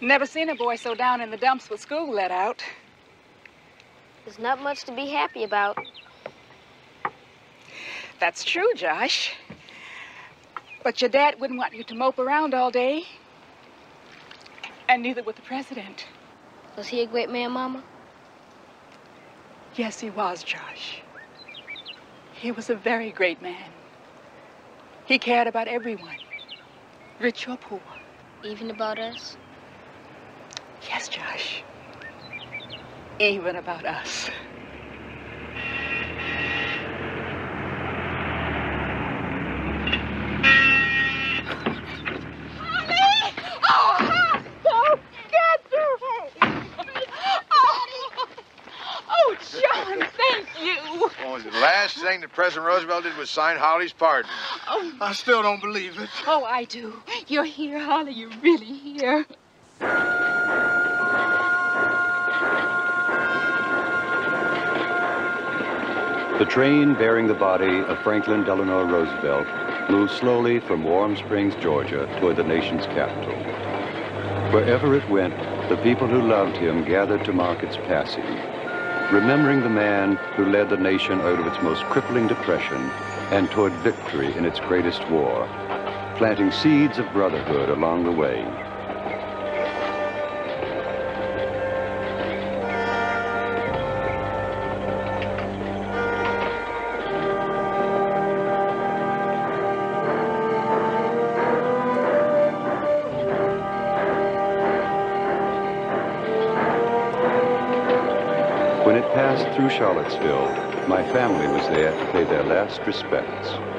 Never seen a boy so down in the dumps with school let out. There's not much to be happy about. That's true, Josh. But your dad wouldn't want you to mope around all day. And neither would the president. Was he a great man, Mama? Yes, he was, Josh. He was a very great man. He cared about everyone, rich or poor. Even about us? Yes, Josh. Even about us. Oh, John, thank you. Oh, the last thing that President Roosevelt did was sign Harley's pardon. Oh. I still don't believe it. Oh, I do. You're here, Harley. You're really here. The train bearing the body of Franklin Delano Roosevelt moved slowly from Warm Springs, Georgia, toward the nation's capital. Wherever it went, the people who loved him gathered to mark its passing, remembering the man who led the nation out of its most crippling depression and toward victory in its greatest war, planting seeds of brotherhood along the way. When it passed through Charlottesville, my family was there to pay their last respects.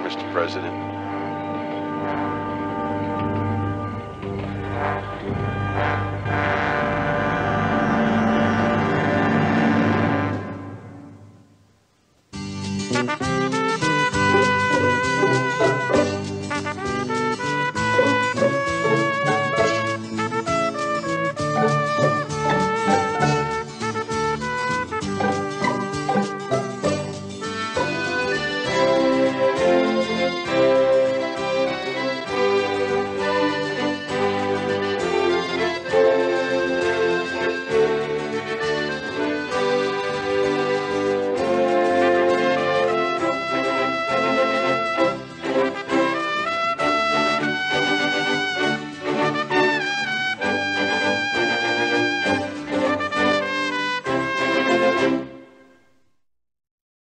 Mr. President.